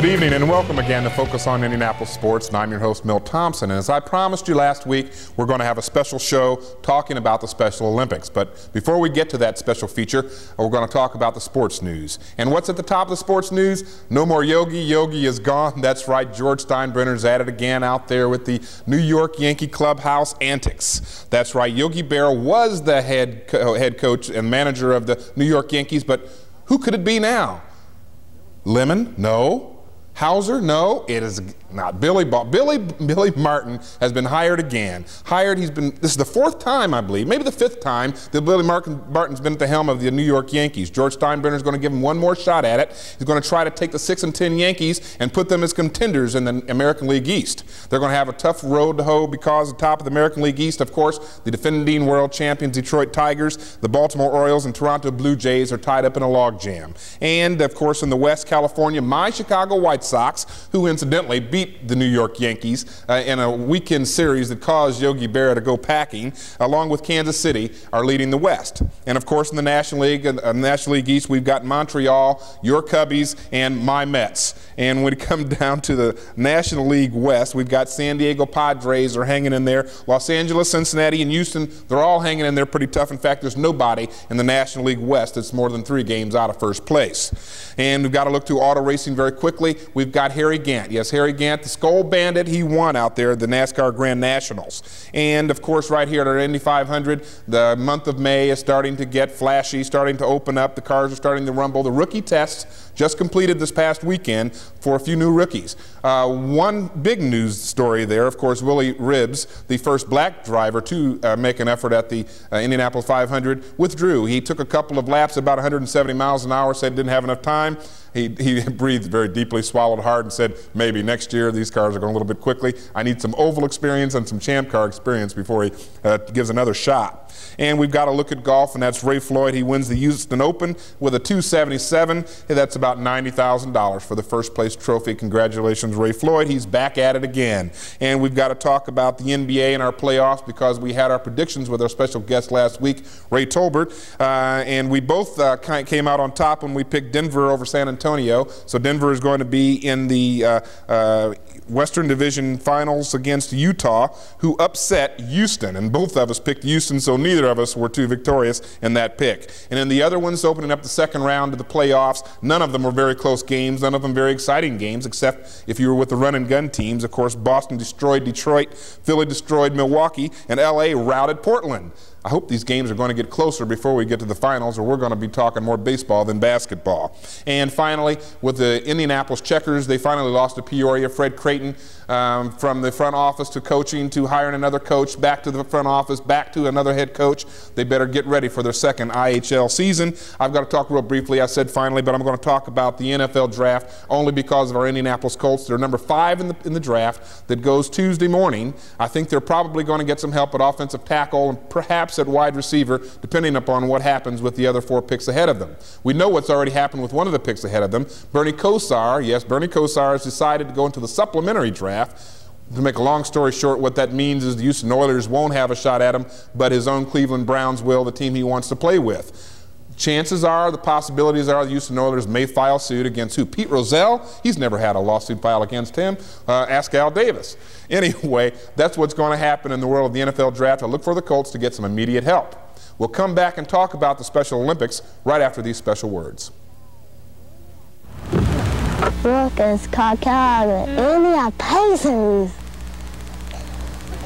Good evening and welcome again to Focus on Indianapolis Sports. And I'm your host, Milt Thompson. And as I promised you last week, we're going to have a special show talking about the Special Olympics. But before we get to that special feature, we're going to talk about the sports news. And what's at the top of the sports news? No more Yogi. Yogi is gone. That's right. George Steinbrenner's at it again out there with the New York Yankee clubhouse antics. That's right. Yogi Berra was the head, co head coach and manager of the New York Yankees, but who could it be now? Lemon? No. Howser? No, it is not. Billy Billy Billy Martin has been hired again. Hired. He's been. This is the fourth time, I believe, maybe the fifth time that Billy Martin, Martin's been at the helm of the New York Yankees. George Steinbrenner is going to give him one more shot at it. He's going to try to take the six and ten Yankees and put them as contenders in the American League East. They're going to have a tough road to hoe because at the top of the American League East, of course, the defending world champions Detroit Tigers, the Baltimore Orioles, and Toronto Blue Jays are tied up in a logjam. And of course, in the West, California, my Chicago White Sox, who incidentally beat beat the New York Yankees uh, in a weekend series that caused Yogi Berra to go packing, along with Kansas City, are leading the West. And of course, in the National League, uh, National League East, we've got Montreal, your Cubbies, and my Mets. And when it comes down to the National League West, we've got San Diego Padres are hanging in there. Los Angeles, Cincinnati, and Houston, they're all hanging in there pretty tough. In fact, there's nobody in the National League West that's more than three games out of first place. And we've got to look to auto racing very quickly. We've got Harry Gant. Yes, Harry Gant, the Skoal Bandit, he won out there the NASCAR Grand Nationals. And of course, right here at our Indy 500, the month of May is starting to get flashy, starting to open up. The cars are starting to rumble. The rookie tests just completed this past weekend for a few new rookies. Uh, one big news story there, of course, Willy Ribbs, the first black driver to uh, make an effort at the uh, Indianapolis 500, withdrew. He took a couple of laps, about 170 miles an hour, said didn't have enough time. He, he breathed very deeply, swallowed hard, and said, maybe next year these cars are going a little bit quickly. I need some oval experience and some champ car experience before he uh, gives another shot. And we've got to look at golf, and that's Ray Floyd. He wins the Houston Open with a 277. That's about $90,000 for the first place trophy. Congratulations, Ray Floyd. He's back at it again. And we've got to talk about the NBA and our playoffs because we had our predictions with our special guest last week, Ray Tolbert. Uh, and we both uh, came out on top when we picked Denver over San Antonio. So Denver is going to be in the uh, uh Western Division Finals against Utah, who upset Houston. And both of us picked Houston, so neither of us were too victorious in that pick. And in the other ones, opening up the second round of the playoffs, none of them were very close games, none of them very exciting games, except if you were with the run and gun teams. Of course, Boston destroyed Detroit, Philly destroyed Milwaukee, and LA routed Portland. I hope these games are going to get closer before we get to the finals, or we're going to be talking more baseball than basketball. And finally, with the Indianapolis Checkers, they finally lost to Peoria. Fred Creighton um, from the front office to coaching to hiring another coach, back to the front office, back to another head coach. They better get ready for their second IHL season. I've got to talk real briefly. I said finally, but I'm going to talk about the NFL draft only because of our Indianapolis Colts. They're number five in the, in the draft that goes Tuesday morning. I think they're probably going to get some help at offensive tackle and perhaps at wide receiver, depending upon what happens with the other four picks ahead of them. We know what's already happened with one of the picks ahead of them. Bernie Kosar, yes, Bernie Kosar has decided to go into the supplementary draft draft. To make a long story short, what that means is the Houston Oilers won't have a shot at him, but his own Cleveland Browns will, the team he wants to play with. Chances are, the possibilities are, the Houston Oilers may file suit against who? Pete Rozelle? He's never had a lawsuit filed against him. Uh, ask Al Davis. Anyway, that's what's going to happen in the world of the NFL draft. I look for the Colts to get some immediate help. We'll come back and talk about the Special Olympics right after these special words. Lucas, Chicago, India Pacers.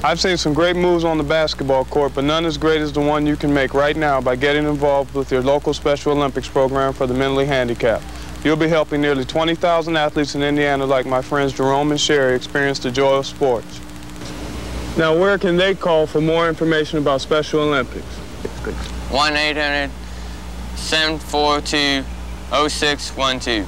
I've seen some great moves on the basketball court, but none as great as the one you can make right now by getting involved with your local Special Olympics program for the mentally handicapped. You'll be helping nearly 20,000 athletes in Indiana like my friends Jerome and Sherry experience the joy of sports. Now, where can they call for more information about Special Olympics? 1-800-742-0612.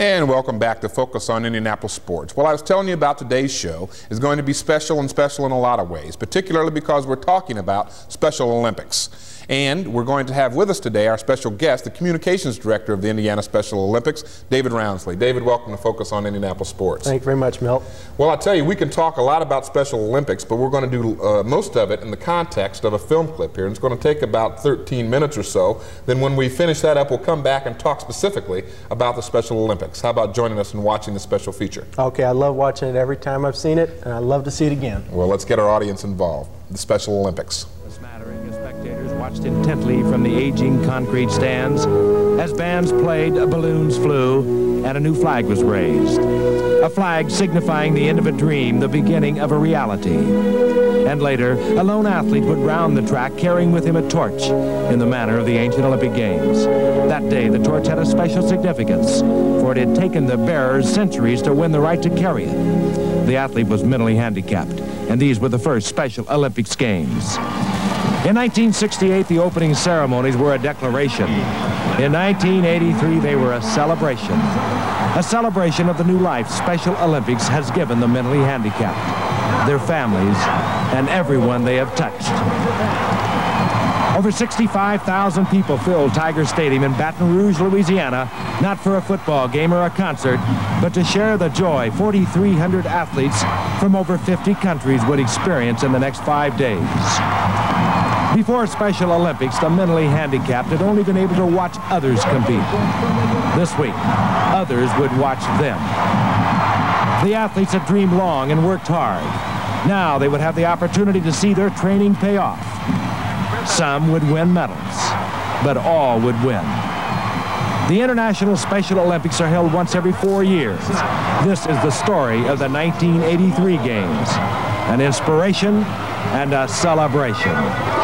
And welcome back to Focus on Indianapolis Sports. What I was telling you about today's show is going to be special and special in a lot of ways, particularly because we're talking about Special Olympics. And we're going to have with us today our special guest, the communications director of the Indiana Special Olympics, David Rawnsley. David, welcome to Focus on Indianapolis Sports. Thank you very much, Milt. Well, I tell you, we can talk a lot about Special Olympics, but we're going to do uh, most of it in the context of a film clip here. And it's going to take about 13 minutes or so. Then when we finish that up, we'll come back and talk specifically about the Special Olympics. How about joining us and watching the special feature? Okay, I love watching it every time I've seen it, and I love to see it again. Well, let's get our audience involved. The Special Olympics watched intently from the aging concrete stands as bands played, balloons flew, and a new flag was raised. A flag signifying the end of a dream, the beginning of a reality. And later, a lone athlete would round the track carrying with him a torch in the manner of the ancient Olympic Games. That day, the torch had a special significance, for it had taken the bearers centuries to win the right to carry it. The athlete was mentally handicapped, and these were the first Special Olympics Games. In 1968, the opening ceremonies were a declaration. In 1983, they were a celebration. A celebration of the new life Special Olympics has given the mentally handicapped, their families, and everyone they have touched. Over 65,000 people filled Tiger Stadium in Baton Rouge, Louisiana, not for a football game or a concert, but to share the joy 4,300 athletes from over 50 countries would experience in the next five days. Before Special Olympics, the mentally handicapped had only been able to watch others compete. This week, others would watch them. The athletes had dreamed long and worked hard. Now they would have the opportunity to see their training pay off. Some would win medals, but all would win. The International Special Olympics are held once every four years. This is the story of the 1983 Games, an inspiration and a celebration.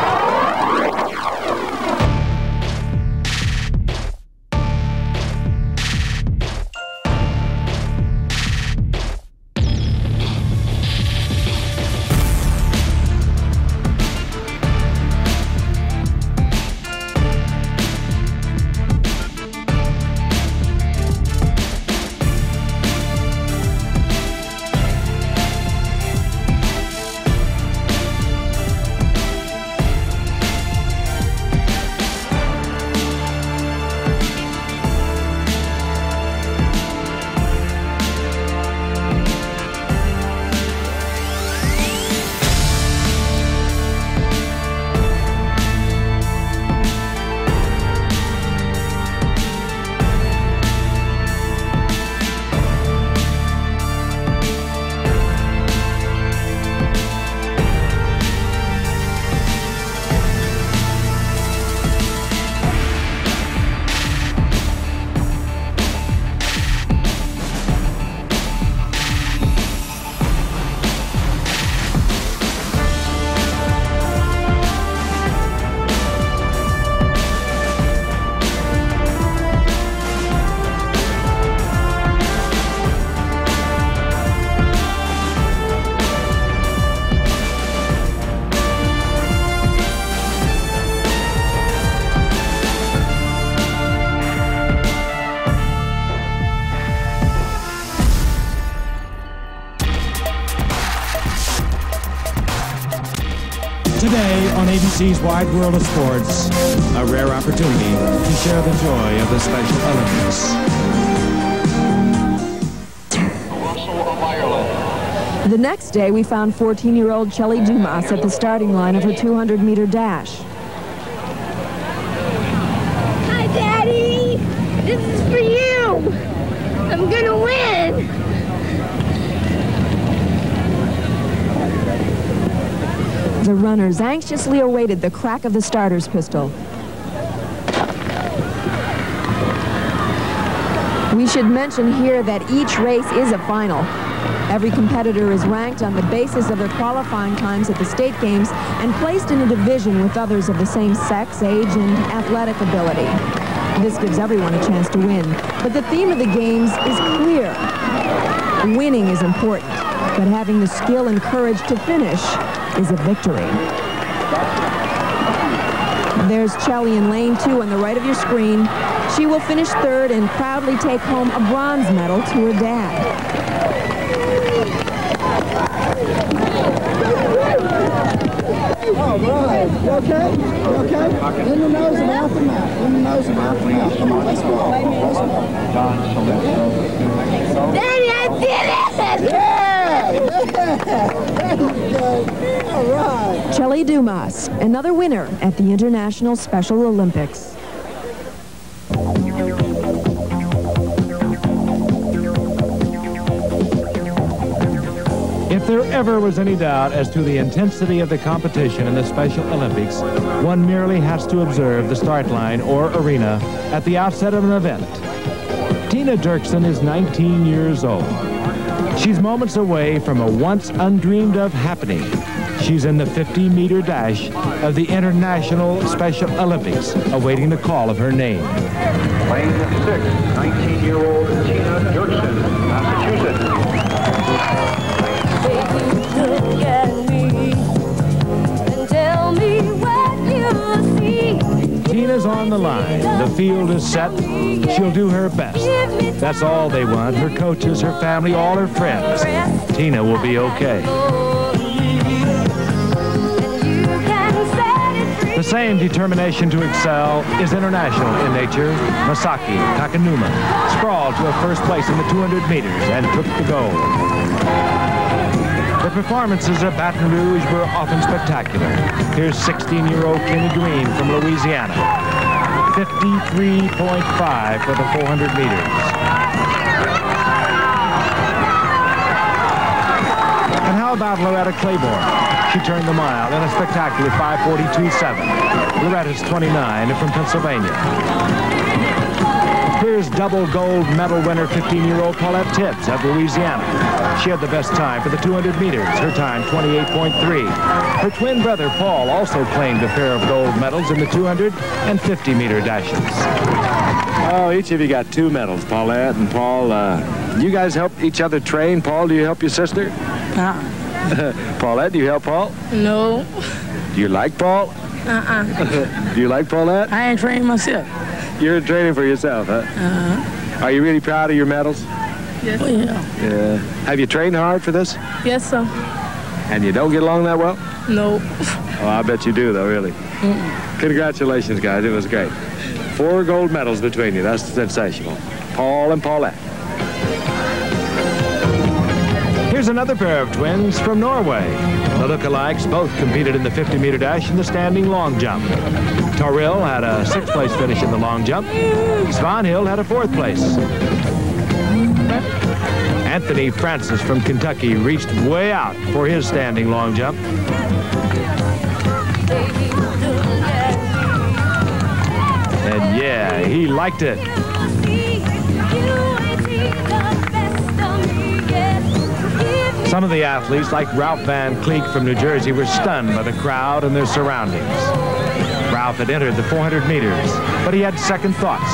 ABC's Wide World of Sports, a rare opportunity to share the joy of the Special Olympics. The next day, we found 14-year-old Chelly Dumas at the starting line of her 200-meter dash. Hi, Daddy! This is for you! I'm gonna win! The runners anxiously awaited the crack of the starter's pistol. We should mention here that each race is a final. Every competitor is ranked on the basis of their qualifying times at the state games and placed in a division with others of the same sex, age, and athletic ability. This gives everyone a chance to win. But the theme of the games is clear. Winning is important, but having the skill and courage to finish is a victory. There's Chelly in lane two on the right of your screen. She will finish third and proudly take home a bronze medal to her dad. All right. You okay? You okay? In the nose and out the mouth. In the nose and out the mouth. Come on, let's go. Let's go. Daddy, I did it! Yeah! Yeah! There. All right. Chelly Dumas, another winner at the International Special Olympics. If there ever was any doubt as to the intensity of the competition in the Special Olympics, one merely has to observe the start line or arena at the outset of an event. Tina Dirksen is 19 years old. She's moments away from a once undreamed of happening. She's in the 50-meter dash of the International Special Olympics, awaiting the call of her name. Lane 6, 19-year-old Tina's on the line. The field is set. She'll do her best. That's all they want. Her coaches, her family, all her friends. Tina will be okay. The same determination to excel is international in nature. Masaki Takanuma sprawled to a first place in the 200 meters and took the gold. The performances at Baton Rouge were often spectacular. Here's 16-year-old Kenny Green from Louisiana. 53.5 for the 400 meters. And how about Loretta Claiborne? She turned the mile in a spectacular 542.7. Loretta's 29 from Pennsylvania. Here's double gold medal winner 15-year-old Paulette Tibbs of Louisiana. She had the best time for the 200 meters, her time 28.3. Her twin brother Paul also claimed a pair of gold medals in the 200 and 50 meter dashes. Oh, each of you got two medals, Paulette and Paul. Uh, you guys help each other train. Paul, do you help your sister? Uh, Paulette, do you help Paul? no. Do you like Paul? Uh-uh. do you like Paulette? I ain't trained myself. You're training for yourself, huh? Uh-huh. Are you really proud of your medals? Yes. Oh, yeah. Yeah. Have you trained hard for this? Yes, sir. And you don't get along that well? No. Oh, I bet you do, though, really. Mm-mm. Congratulations, guys. It was great. Four gold medals between you. That's sensational. Paul and Paulette. Here's another pair of twins from Norway. The lookalikes both competed in the 50-meter dash and the standing long jump. Toril had a sixth-place finish in the long jump. Svanhild had a fourth place. Anthony Francis from Kentucky reached way out for his standing long jump. And yeah, he liked it. Some of the athletes, like Ralph Van Cleek from New Jersey, were stunned by the crowd and their surroundings. Ralph had entered the 400 meters, but he had second thoughts.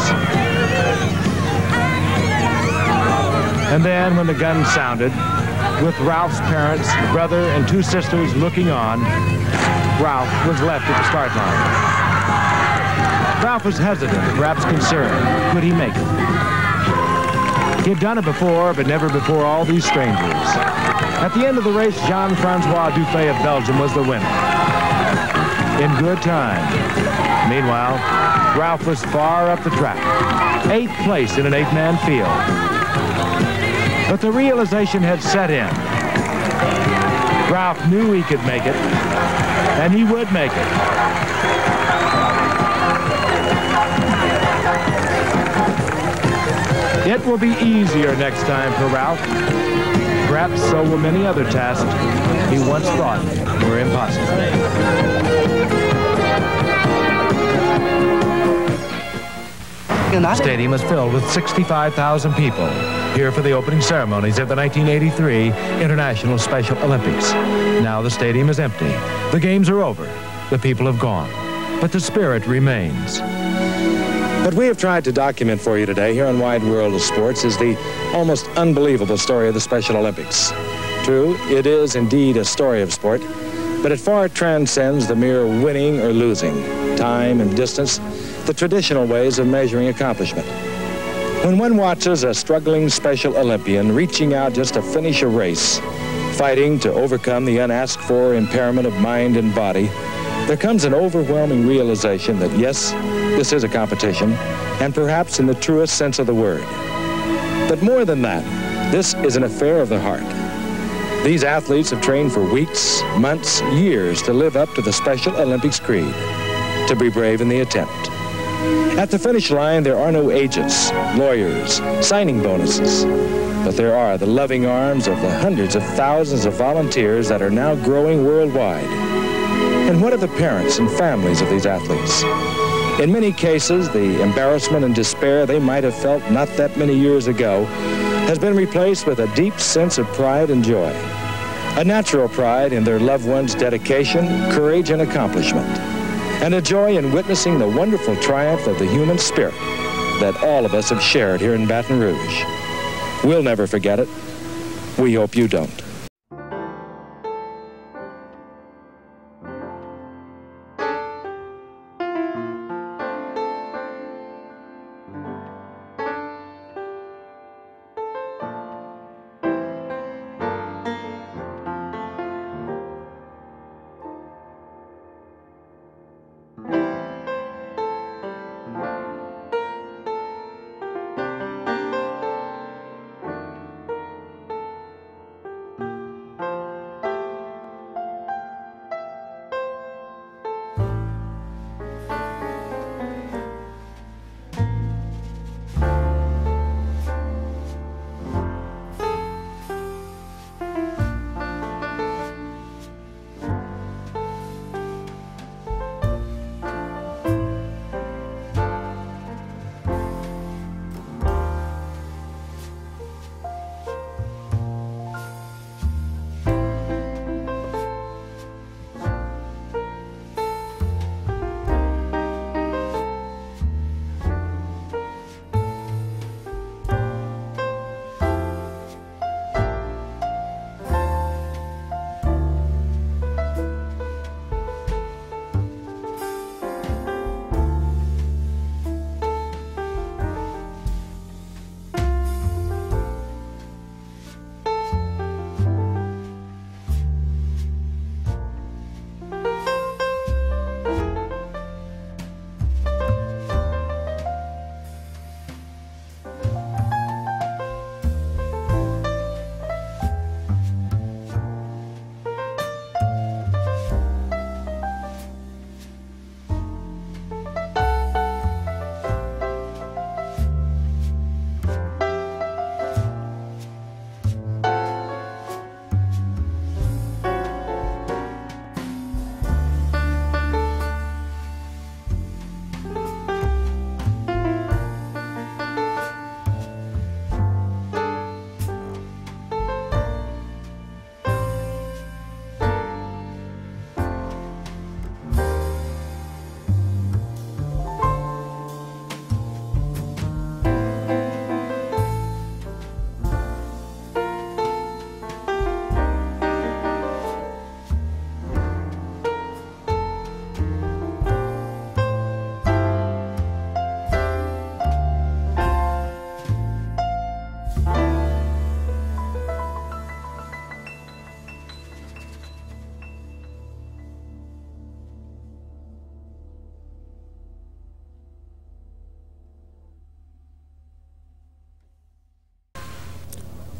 And then when the gun sounded, with Ralph's parents, brother, and two sisters looking on, Ralph was left at the start line. Ralph was hesitant, perhaps concerned. Could he make it? He had done it before, but never before all these strangers. At the end of the race, Jean-Francois Dufay of Belgium was the winner. In good time. Meanwhile, Ralph was far up the track. Eighth place in an eight-man field. But the realization had set in. Ralph knew he could make it, and he would make it. It will be easier next time for Ralph. Perhaps so will many other tasks he once thought were impossible. The stadium is filled with 65,000 people here for the opening ceremonies of the 1983 International Special Olympics. Now the stadium is empty. The games are over. The people have gone. But the spirit remains. What we have tried to document for you today here on Wide World of Sports is the almost unbelievable story of the Special Olympics. True, it is indeed a story of sport, but it far transcends the mere winning or losing, time and distance, the traditional ways of measuring accomplishment. When one watches a struggling Special Olympian reaching out just to finish a race, fighting to overcome the unasked for impairment of mind and body, there comes an overwhelming realization that yes, this is a competition, and perhaps in the truest sense of the word. But more than that, this is an affair of the heart. These athletes have trained for weeks, months, years to live up to the Special Olympics creed, to be brave in the attempt. At the finish line, there are no agents, lawyers, signing bonuses, but there are the loving arms of the hundreds of thousands of volunteers that are now growing worldwide. And what of the parents and families of these athletes? In many cases, the embarrassment and despair they might have felt not that many years ago has been replaced with a deep sense of pride and joy. A natural pride in their loved one's dedication, courage, and accomplishment. And a joy in witnessing the wonderful triumph of the human spirit that all of us have shared here in Baton Rouge. We'll never forget it. We hope you don't.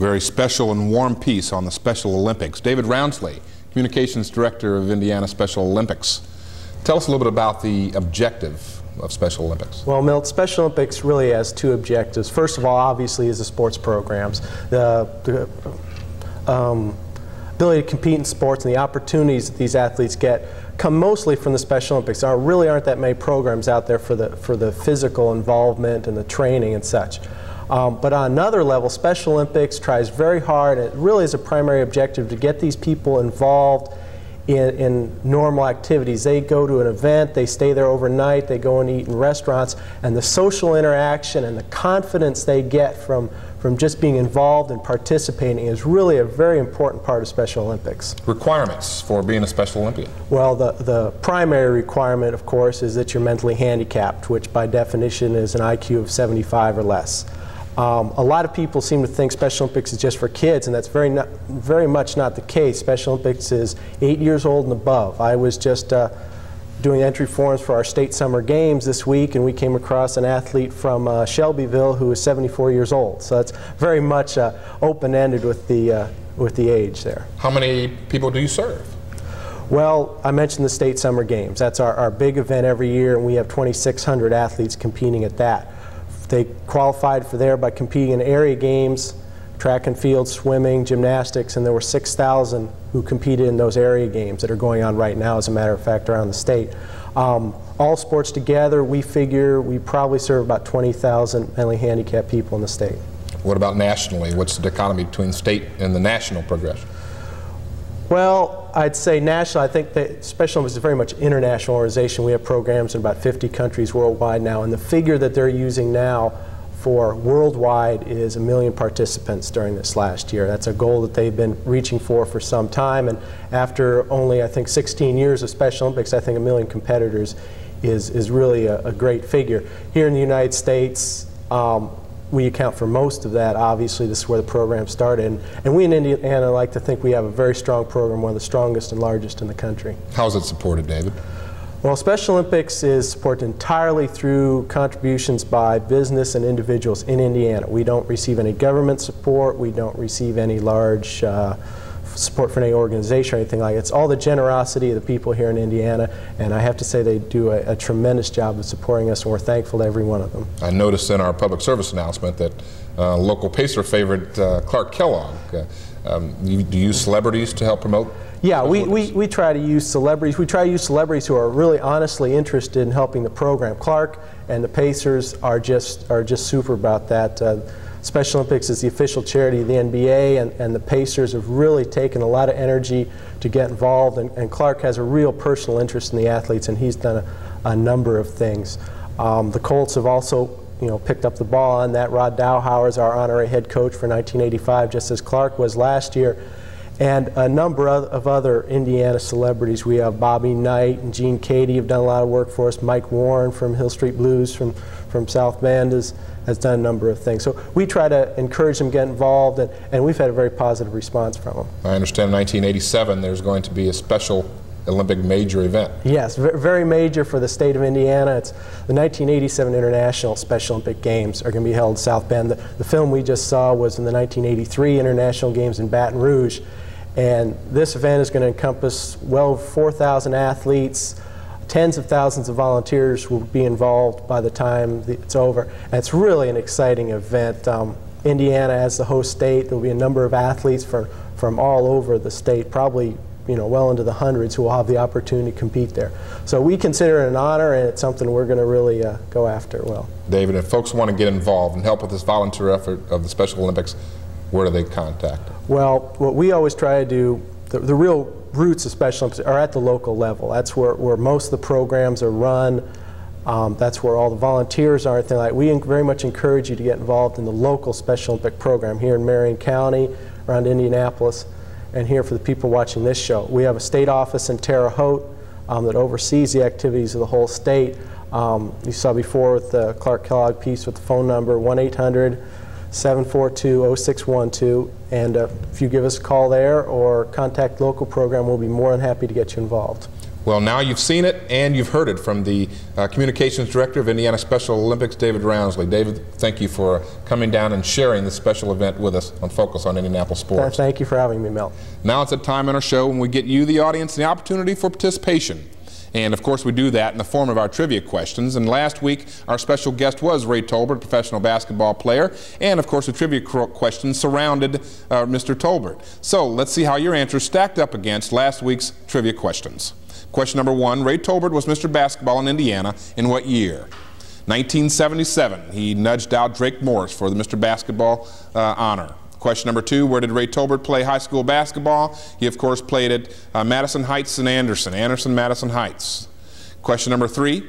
Very special and warm piece on the Special Olympics. David Rawnsley, Communications Director of Indiana Special Olympics. Tell us a little bit about the objective of Special Olympics. Well, Milt, Special Olympics really has two objectives. First of all, obviously, is the sports programs. The, the um, ability to compete in sports and the opportunities that these athletes get come mostly from the Special Olympics. There really aren't that many programs out there for the, for the physical involvement and the training and such. Um, but on another level, Special Olympics tries very hard, and it really is a primary objective to get these people involved in, in, normal activities. They go to an event, they stay there overnight, they go and eat in restaurants, and the social interaction and the confidence they get from, from just being involved and participating is really a very important part of Special Olympics. Requirements for being a Special Olympian? Well, the, the primary requirement, of course, is that you're mentally handicapped, which by definition is an IQ of 75 or less. Um, a lot of people seem to think Special Olympics is just for kids, and that's very, not, very much not the case. Special Olympics is eight years old and above. I was just uh, doing entry forms for our state summer games this week, and we came across an athlete from uh, Shelbyville who is 74 years old. So that's very much uh, open-ended with the uh, with the age there. How many people do you serve? Well, I mentioned the state summer games. That's our, our big event every year, and we have 2,600 athletes competing at that. They qualified for there by competing in area games, track and field, swimming, gymnastics, and there were 6,000 who competed in those area games that are going on right now, as a matter of fact, around the state. Um, all sports together, we figure we probably serve about 20,000 mentally handicapped people in the state. What about nationally? What's the dichotomy between state and the national progression? Well, I'd say national. I think that Special Olympics is very much international organization. We have programs in about 50 countries worldwide now, and the figure that they're using now for worldwide is a million participants during this last year. That's a goal that they've been reaching for for some time, and after only, I think, 16 years of Special Olympics, I think a million competitors is, is really a, a great figure. Here in the United States, um, we account for most of that. Obviously, this is where the program started. And, and, we in Indiana like to think we have a very strong program, one of the strongest and largest in the country. How is it supported, David? Well, Special Olympics is supported entirely through contributions by business and individuals in Indiana. We don't receive any government support. We don't receive any large uh, support for any organization or anything like that. It's all the generosity of the people here in Indiana, and I have to say they do a, a, tremendous job of supporting us, and we're thankful to every one of them. I noticed in our public service announcement that uh, local Pacer favorite uh, Clark Kellogg, uh, um, you, do you use celebrities to help promote? Yeah, we, we, we try to use celebrities. We try to use celebrities who are really honestly interested in helping the program. Clark and the Pacers are just, are just super about that. Special Olympics is the official charity of the NBA, and, and the Pacers have really taken a lot of energy to get involved. And, and Clark has a real personal interest in the athletes, and he's done a, a number of things. Um, the Colts have also you know, picked up the ball on that. Rod Dowhower is our honorary head coach for 1985, just as Clark was last year. And a number of other Indiana celebrities. We have Bobby Knight and Gene Keady have done a lot of work for us. Mike Warren from Hill Street Blues from, from South Bend is, has done a number of things. So we try to encourage them to get involved, and, and we've had a very positive response from them. I understand in 1987 there's going to be a special Olympic major event. Yes, very major for the state of Indiana. It's the 1987 International Special Olympic Games are going to be held in South Bend. The, the film we just saw was in the 1983 International Games in Baton Rouge. And this event is going to encompass well over 4,000 athletes, tens of thousands of volunteers will be involved by the time it's over. And it's really an exciting event. Um, Indiana, as the host state, there will be a number of athletes from, from all over the state, probably you know, well into the hundreds who will have the opportunity to compete there. So we consider it an honor, and it's something we're going to really uh, go after well. David, if folks want to get involved and help with this volunteer effort of the Special Olympics, where do they contact? Well, what we always try to do, the, the real roots of Special Olympics are at the local level. That's where, where most of the programs are run. Um, that's where all the volunteers are. and things like we very much encourage you to get involved in the local Special Olympic program here in Marion County, around Indianapolis, and here for the people watching this show. We have a state office in Terre Haute um, that oversees the activities of the whole state. Um, you saw before with the Clark Kellogg piece with the phone number 1 800 742 0612. And uh, if you give us a call there or contact local program, we'll be more than happy to get you involved. Well, now you've seen it and you've heard it from the uh, Communications Director of Indiana Special Olympics, David Rawnsley. David, thank you for coming down and sharing this special event with us on Focus on Indianapolis Sports. Thank you for having me, Mel. Now it's a time in our show when we get you, the audience, the opportunity for participation. And of course, we do that in the form of our trivia questions. And last week, our special guest was Ray Tolbert, professional basketball player. And of course, the trivia questions surrounded uh, Mr. Tolbert. So let's see how your answers stacked up against last week's trivia questions. Question number one Ray Tolbert was Mr. Basketball in Indiana in what year? 1977. He nudged out Drake Morris for the Mr. Basketball uh, honor. Question number two, where did Ray Tolbert play high school basketball? He, of course, played at uh, Madison Heights and Anderson, Anderson, Madison Heights. Question number three,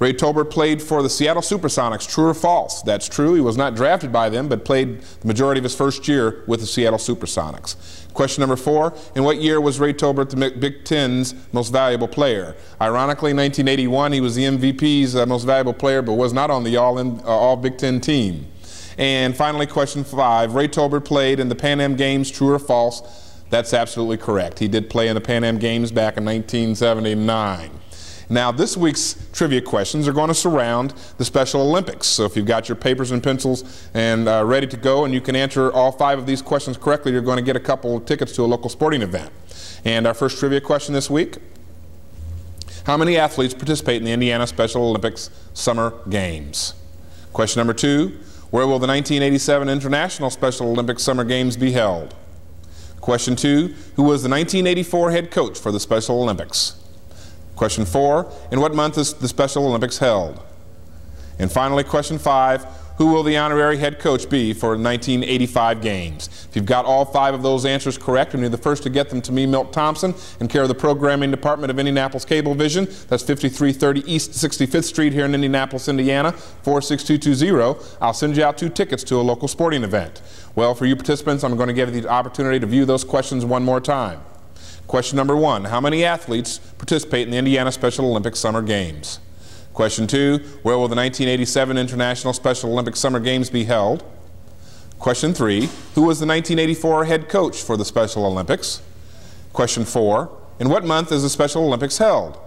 Ray Tolbert played for the Seattle Supersonics. True or false? That's true. He was not drafted by them, but played the majority of his first year with the Seattle Supersonics. Question number four, in what year was Ray Tolbert the Big Ten's most valuable player? Ironically, in 1981, he was the MVP's uh, most valuable player, but was not on the all, in, uh, all Big Ten team. And finally, question five Ray Tolbert played in the Pan Am Games, true or false? That's absolutely correct. He did play in the Pan Am Games back in 1979. Now, this week's trivia questions are going to surround the Special Olympics. So, if you've got your papers and pencils and uh, ready to go, and you can answer all five of these questions correctly, you're going to get a couple of tickets to a local sporting event. And our first trivia question this week How many athletes participate in the Indiana Special Olympics Summer Games? Question number two Where will the 1987 International Special Olympics Summer Games be held? Question two Who was the 1984 head coach for the Special Olympics? Question four, in what month is the Special Olympics held? And finally, question five, who will the honorary head coach be for 1985 games? If you've got all five of those answers correct, and you're the first to get them to me, Milt Thompson, in care of the Programming Department of Indianapolis Cablevision, that's 5330 East 65th Street here in Indianapolis, Indiana, 46220, I'll send you out two tickets to a local sporting event. Well, for you participants, I'm going to give you the opportunity to view those questions one more time. Question number one, how many athletes participate in the Indiana Special Olympics Summer Games? Question two, where will the 1987 International Special Olympics Summer Games be held? Question three, who was the 1984 head coach for the Special Olympics? Question four, in what month is the Special Olympics held?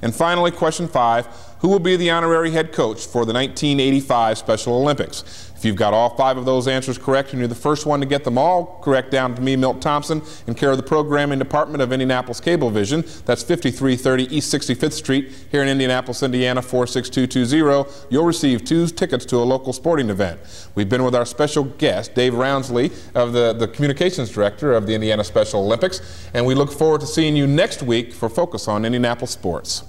And finally, question five, who will be the honorary head coach for the 1985 Special Olympics? If you've got all five of those answers correct and you're the first one to get them all correct down to me, Milt Thompson, in care of the Programming Department of Indianapolis Cablevision, that's 5330 East 65th Street here in Indianapolis, Indiana, 46220, you'll receive two tickets to a local sporting event. We've been with our special guest, Dave Rawnsley, of the, the Communications Director of the Indiana Special Olympics, and we look forward to seeing you next week for Focus on Indianapolis Sports.